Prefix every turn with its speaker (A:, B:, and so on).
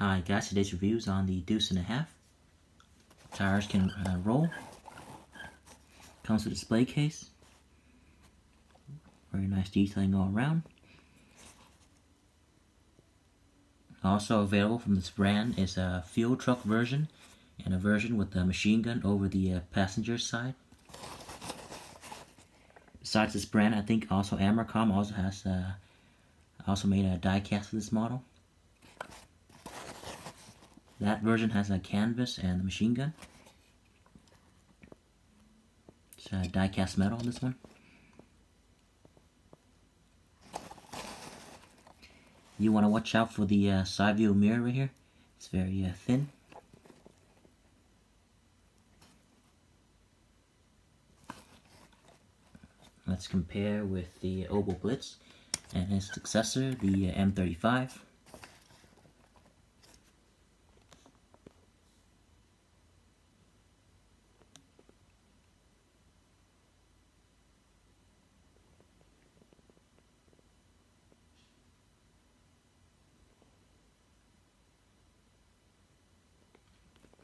A: Hi guys, today's review is on the Deuce and a Half. Tires can uh, roll. Comes with display case. Very nice detailing all around. Also available from this brand is a fuel truck version and a version with a machine gun over the uh, passenger side. Besides this brand, I think also Amercom also has uh, also made a diecast for this model. That version has a canvas and a machine gun. It's a die-cast metal on this one. You want to watch out for the uh, side view mirror right here. It's very uh, thin. Let's compare with the Opel Blitz and its successor, the uh, M35.